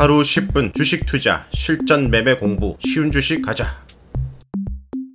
하루 10분 주식 투자 실전 매매 공부 쉬운 주식 가자.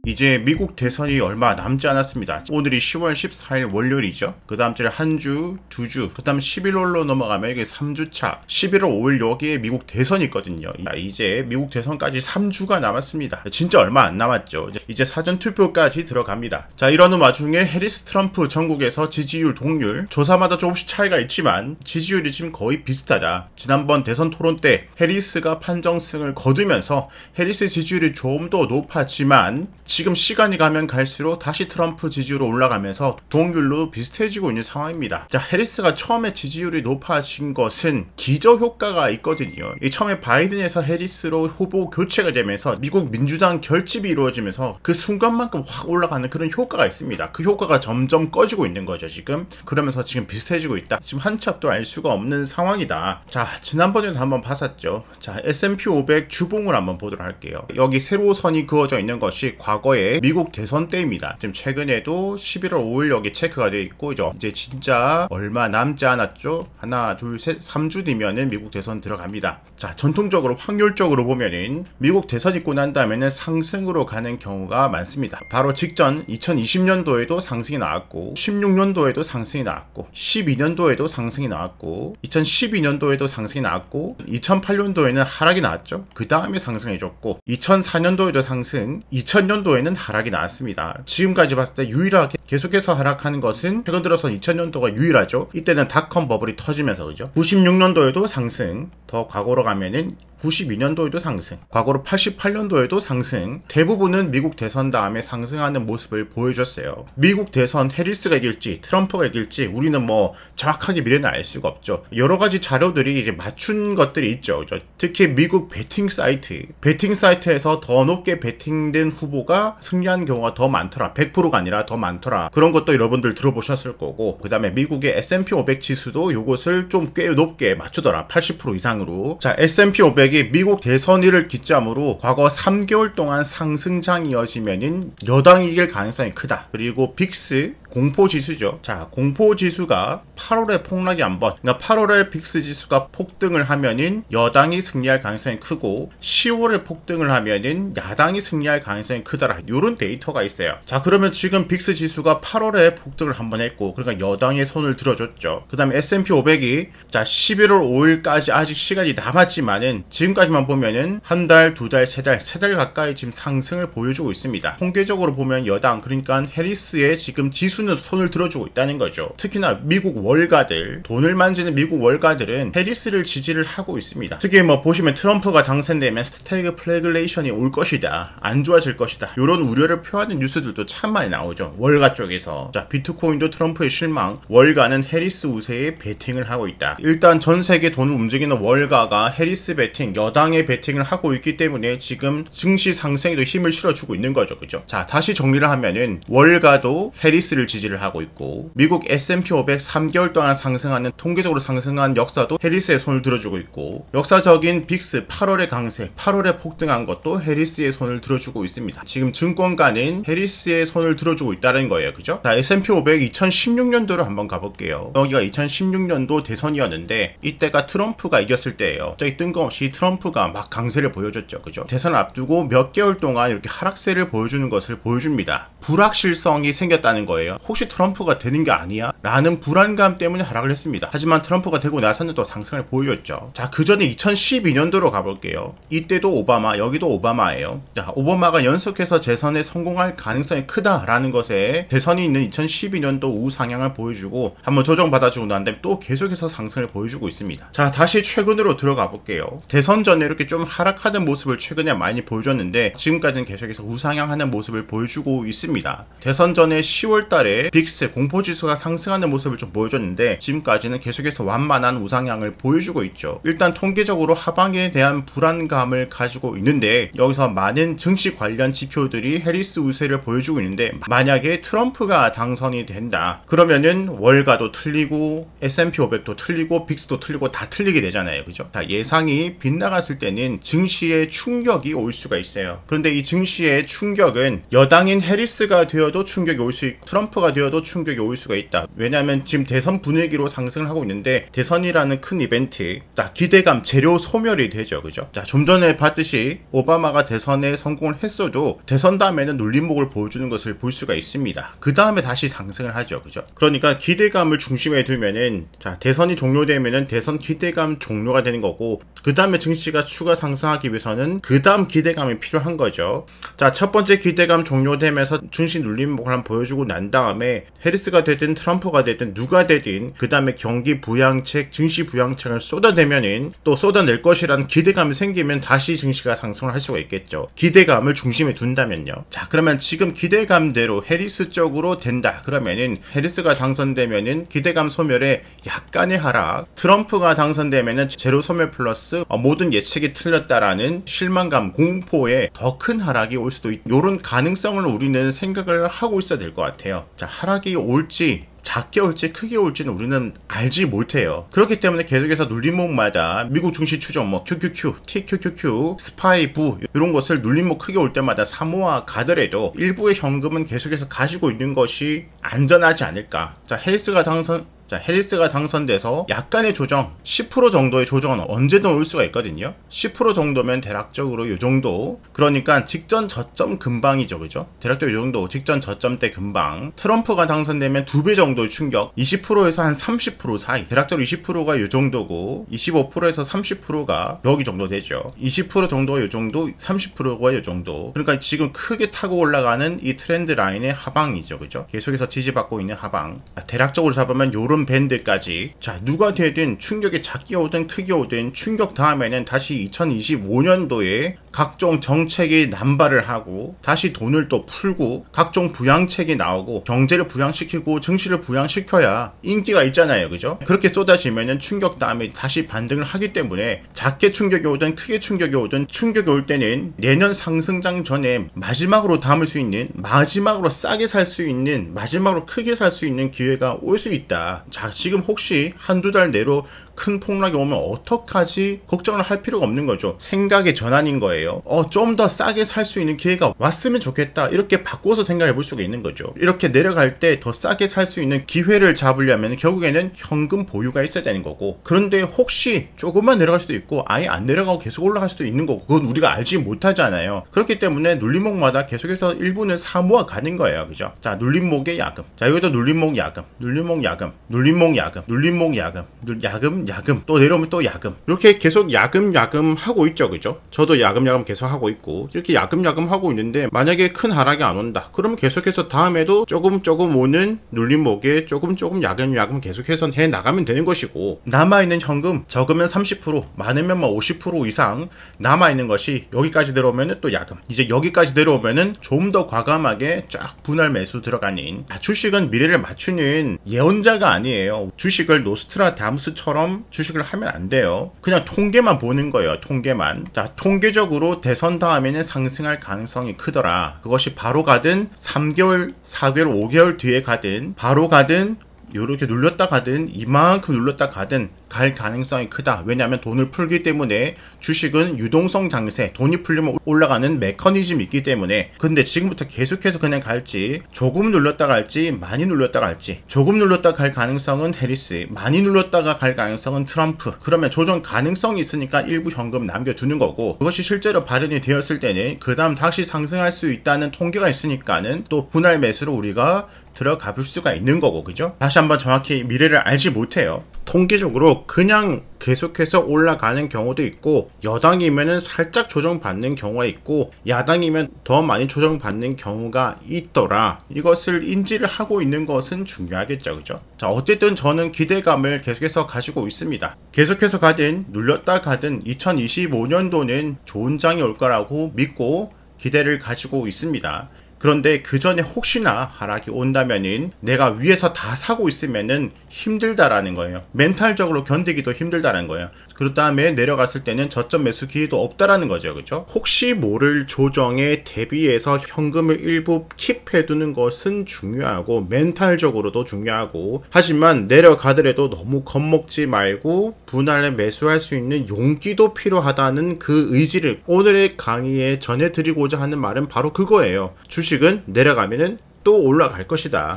이제 미국 대선이 얼마 남지 않았습니다. 오늘이 10월 14일 월요일이죠. 그 다음 주에 한 주, 두 주, 그 다음 11월로 넘어가면 이게 3주차. 11월 5일 여기에 미국 대선이 있거든요. 이제 미국 대선까지 3주가 남았습니다. 진짜 얼마 안 남았죠. 이제 사전 투표까지 들어갑니다. 자, 이러는 와중에 해리스 트럼프 전국에서 지지율 동률 조사마다 조금씩 차이가 있지만 지지율이 지금 거의 비슷하다. 지난번 대선 토론 때 해리스가 판정승을 거두면서 해리스 지지율이 좀 더 높았지만 지금 시간이 가면 갈수록 다시 트럼프 지지율로 올라가면서 동률로 비슷해지고 있는 상황입니다. 자, 해리스가 처음에 지지율이 높아진 것은 기저 효과가 있거든요. 이 처음에 바이든에서 해리스로 후보 교체가 되면서 미국 민주당 결집이 이루어지면서 그 순간만큼 확 올라가는 그런 효과가 있습니다. 그 효과가 점점 꺼지고 있는 거죠, 지금. 그러면서 지금 비슷해지고 있다. 지금 한치 앞도 알 수가 없는 상황이다. 자, 지난번에도 한번 봤었죠. 자, S&P 500 주봉을 한번 보도록 할게요. 여기 세로 선이 그어져 있는 것이 과거 과거의 미국 대선 때입니다. 지금 최근에도 11월 5일 여기 체크가 되어 있고 이제 진짜 얼마 남지 않았죠? 하나, 둘, 셋, 3주 뒤면은 미국 대선 들어갑니다. 자, 전통적으로 확률적으로 보면은 미국 대선 있고 난 다음에는 상승으로 가는 경우가 많습니다. 바로 직전 2020년도에도 상승이 나왔고 16년도에도 상승이 나왔고 12년도에도 상승이 나왔고 2012년도에도 상승이 나왔고 2008년도에는 하락이 나왔죠. 그 다음에 상승해줬고 2004년도에도 상승, 2000년도에 20년도에는 하락이 나왔습니다. 지금까지 봤을 때 유일하게 계속해서 하락하는 것은 최근 들어서 2000년도가 유일하죠. 이때는 닷컴 버블이 터지면서 그죠. 96년도에도 상승, 더 과거로 가면은 92년도에도 상승, 과거로 88년도에도 상승, 대부분은 미국 대선 다음에 상승하는 모습을 보여줬어요. 미국 대선 해리스가 이길지 트럼프가 이길지 우리는 뭐 정확하게 미래는 알 수가 없죠. 여러 가지 자료들이 이제 맞춘 것들이 있죠. 특히 미국 베팅 사이트, 베팅 사이트에서 더 높게 베팅된 후보가 승리한 경우가 더 많더라. 100%가 아니라 더 많더라. 그런 것도 여러분들 들어보셨을 거고, 그 다음에 미국의 S&P 500 지수도 이것을 좀 꽤 높게 맞추더라. 80% 이상으로. 자, S&P 500이 만약에 미국 대선일을 기점으로 과거 3개월 동안 상승장이 이어지면은 여당이 이길 가능성이 크다. 그리고 VIX 공포 지수죠. 자, 공포 지수가 8월에 폭락이 한 번. 그러니까 8월에 VIX 지수가 폭등을 하면은 여당이 승리할 가능성이 크고 10월에 폭등을 하면은 야당이 승리할 가능성이 크더라. 이런 데이터가 있어요. 자, 그러면 지금 VIX 지수가 8월에 폭등을 한번 했고 그러니까 여당의 손을 들어줬죠. 그다음에 S&P 500이 자, 11월 5일까지 아직 시간이 남았지만은 지금까지만 보면은 한 달, 두 달, 세 달, 세 달 가까이 지금 상승을 보여주고 있습니다. 통계적으로 보면 여당 그러니까 해리스의 지금 지수 수는 손을 들어주고 있다는 거죠. 특히나 미국 월가들, 돈을 만지는 미국 월가들은 해리스를 지지를 하고 있습니다. 특히 뭐 보시면 트럼프가 당선되면 스태그플레이션이 올 것이다. 안 좋아질 것이다. 이런 우려를 표하는 뉴스들도 참 많이 나오죠. 월가 쪽에서. 자, 비트코인도 트럼프의 실망, 월가는 해리스 우세에 베팅을 하고 있다. 일단 전 세계 돈을 움직이는 월가가 해리스 베팅, 여당의 베팅을 하고 있기 때문에 지금 증시 상승에도 힘을 실어주고 있는 거죠. 그죠? 자, 다시 정리를 하면은 월가도 해리스를 지지를 하고 있고 미국 S&P 500 3개월 동안 상승하는 통계적으로 상승한 역사도 해리스의 손을 들어주고 있고 역사적인 VIX 8월의 강세, 8월에 폭등한 것도 해리스의 손을 들어주고 있습니다. 지금 증권가는 해리스의 손을 들어주고 있다는 거예요. 그죠? 자, S&P 500 2016년도로 한번 가볼게요. 여기가 2016년도 대선이었는데 이때가 트럼프가 이겼을 때예요. 저기 뜬금없이 트럼프가 막 강세를 보여줬죠. 그죠? 대선을 앞두고 몇 개월 동안 이렇게 하락세를 보여주는 것을 보여줍니다. 불확실성이 생겼다는 거예요. 혹시 트럼프가 되는 게 아니야? 라는 불안감 때문에 하락을 했습니다. 하지만 트럼프가 되고 나서는 또 상승을 보여줬죠. 자, 그 전에 2012년도로 가볼게요. 이때도 오바마, 여기도 오바마예요. 자, 오바마가 연속해서 재선에 성공할 가능성이 크다라는 것에 대선이 있는 2012년도 우상향을 보여주고 한번 조정받아주고 난 다음에 또 계속해서 상승을 보여주고 있습니다. 자, 다시 최근으로 들어가 볼게요. 대선 전에 이렇게 좀 하락하는 모습을 최근에 많이 보여줬는데 지금까지는 계속해서 우상향하는 모습을 보여주고 있습니다. 대선 전에 10월 달에 빅스 공포지수가 상승하는 모습을 좀 보여줬는데 지금까지는 계속해서 완만한 우상향을 보여주고 있죠. 일단 통계적으로 하방에 대한 불안감을 가지고 있는데 여기서 많은 증시 관련 지표들이 해리스 우세를 보여주고 있는데 만약에 트럼프가 당선이 된다 그러면은 월가도 틀리고 S&P 500도 틀리고 VIX도 틀리고 다 틀리게 되잖아요. 그죠? 다 예상이 빗나갔을 때는 증시에 충격이 올 수가 있어요. 그런데 이 증시의 충격은 여당인 해리스가 되어도 충격이 올 수 있고 트럼프 트럼프가 되어도 충격이 올 수가 있다. 왜냐하면 지금 대선 분위기로 상승을 하고 있는데 대선이라는 큰 이벤트, 자 기대감 재료 소멸이 되죠, 그죠? 자 좀 전에 봤듯이 오바마가 대선에 성공을 했어도 대선 다음에는 눌림목을 보여주는 것을 볼 수가 있습니다. 그 다음에 다시 상승을 하죠, 그죠? 그러니까 기대감을 중심에 두면은 자 대선이 종료되면은 대선 기대감 종료가 되는 거고 그 다음에 증시가 추가 상승하기 위해서는 그 다음 기대감이 필요한 거죠. 자 첫 번째 기대감 종료되면서 증시 눌림목을 한번 보여주고 난 다음에 해리스가 되든 트럼프가 되든 누가 되든 그 다음에 경기 부양책, 증시 부양책을 쏟아내면은 또 쏟아낼 것이라는 기대감이 생기면 다시 증시가 상승을 할 수가 있겠죠. 기대감을 중심에 둔다면요. 자 그러면 지금 기대감대로 해리스 쪽으로 된다. 그러면은 해리스가 당선되면은 기대감 소멸에 약간의 하락, 트럼프가 당선되면은 재료 소멸 플러스 어, 모든 예측이 틀렸다라는 실망감, 공포에 더 큰 하락이 올 수도 있. 이런 가능성을 우리는 생각을 하고 있어야 될 것 같아요. 자 하락이 올지 작게 올지 크게 올지는 우리는 알지 못해요. 그렇기 때문에 계속해서 눌림목마다 미국 증시 추종 뭐 QQQ, TQQQ, SPY, VOO 이런 것을 눌림목 크게 올 때마다 사모아 가더라도 일부의 현금은 계속해서 가지고 있는 것이 안전하지 않을까. 자 헬스가 당선 자, 해리스가 당선돼서 약간의 조정, 10% 정도의 조정은 언제든 올 수가 있거든요. 10% 정도면 대략적으로 이 정도. 그러니까 직전 저점 근방이죠, 그죠? 대략적으로 이 정도, 직전 저점 대 근방. 트럼프가 당선되면 두 배 정도의 충격, 20%에서 한 30% 사이. 대략적으로 20%가 이 정도고, 25%에서 30%가 여기 정도 되죠. 20% 정도가 이 정도, 30%가 이 정도. 그러니까 지금 크게 타고 올라가는 이 트렌드 라인의 하방이죠, 그죠? 계속해서 지지받고 있는 하방. 대략적으로 잡으면 요런 요런 밴드까지. 자 누가 되든 충격이 작게 오든 크게 오든 충격 다음에는 다시 2025년도에 각종 정책이 남발을 하고 다시 돈을 또 풀고 각종 부양책이 나오고 경제를 부양시키고 증시를 부양시켜야 인기가 있잖아요. 그죠? 그렇게 쏟아지면은 충격 다음에 다시 반등을 하기 때문에 작게 충격이 오든 크게 충격이 오든 충격이 올 때는 내년 상승장 전에 마지막으로 담을 수 있는 마지막으로 싸게 살 수 있는 마지막으로 크게 살 수 있는 기회가 올 수 있다 자, 지금 혹시 한두 달 내로 큰 폭락이 오면 어떡하지? 걱정을 할 필요가 없는 거죠. 생각의 전환인 거예요. 어, 좀 더 싸게 살 수 있는 기회가 왔으면 좋겠다. 이렇게 바꿔서 생각해 볼 수가 있는 거죠. 이렇게 내려갈 때 더 싸게 살 수 있는 기회를 잡으려면 결국에는 현금 보유가 있어야 되는 거고. 그런데 혹시 조금만 내려갈 수도 있고 아예 안 내려가고 계속 올라갈 수도 있는 거고. 그건 우리가 알지 못하잖아요. 그렇기 때문에 눌림목마다 계속해서 일부는 사모아 가는 거예요. 그죠? 자, 눌림목의 야금. 자, 여기도 눌림목 야금. 눌림목 야금. 눌림목 야금. 눌림목 야금. 야금 야금 또 내려오면 또 야금 이렇게 계속 야금 야금 하고 있죠 그죠 저도 야금 야금 계속 하고 있고 이렇게 야금 야금 하고 있는데 만약에 큰 하락이 안 온다 그러면 계속해서 다음에도 조금 조금 오는 눌림목에 조금 조금 야금 야금 계속해서 해 나가면 되는 것이고 남아 있는 현금 적으면 30% 많으면 뭐 50% 이상 남아 있는 것이 여기까지 내려오면 또 야금 이제 여기까지 내려오면은 좀 더 과감하게 쫙 분할 매수 들어가는 아, 주식은 미래를 맞추는 예언자가 아니 에요 주식을 노스트라 다무스처럼 주식을 하면 안 돼요. 그냥 통계만 보는 거예요. 통계만. 자, 통계적으로 대선 다음에는 상승할 가능성이 크더라. 그것이 바로 가든 3개월, 4개월, 5개월 뒤에 가든 바로 가든 이렇게 눌렀다 가든 이만큼 눌렀다 가든 갈 가능성이 크다. 왜냐하면 돈을 풀기 때문에 주식은 유동성 장세, 돈이 풀리면 올라가는 메커니즘이 있기 때문에. 근데 지금부터 계속해서 그냥 갈지, 조금 눌렀다 갈지, 많이 눌렀다 갈지, 조금 눌렀다 갈 가능성은 해리스, 많이 눌렀다가 갈 가능성은 트럼프. 그러면 조정 가능성이 있으니까 일부 현금 남겨두는 거고, 그것이 실제로 발현이 되었을 때는 그 다음 다시 상승할 수 있다는 통계가 있으니까는 또 분할 매수로 우리가 들어가 볼 수가 있는 거고, 그죠? 다시 한번 정확히 미래를 알지 못해요. 통계적으로 그냥 계속해서 올라가는 경우도 있고 여당이면은 살짝 조정받는 경우가 있고 야당이면 더 많이 조정받는 경우가 있더라. 이것을 인지를 하고 있는 것은 중요하겠죠. 그죠? 자 어쨌든 저는 기대감을 계속해서 가지고 있습니다. 계속해서 가든 눌렸다 가든 2025년도는 좋은 장이 올 거라고 믿고 기대를 가지고 있습니다 그런데 그 전에 혹시나 하락이 온다면은 내가 위에서 다 사고 있으면은 힘들다라는 거예요. 멘탈적으로 견디기도 힘들다는 거예요. 그 다음에 내려갔을 때는 저점 매수 기회도 없다라는 거죠. 그죠? 혹시 모를 조정에 대비해서 현금을 일부 킵해두는 것은 중요하고 멘탈적으로도 중요하고 하지만 내려가더라도 너무 겁먹지 말고 분할에 매수할 수 있는 용기도 필요하다는 그 의지를 오늘의 강의에 전해드리고자 하는 말은 바로 그거예요. 주식 주식은 내려가면은 또 올라갈 것이다.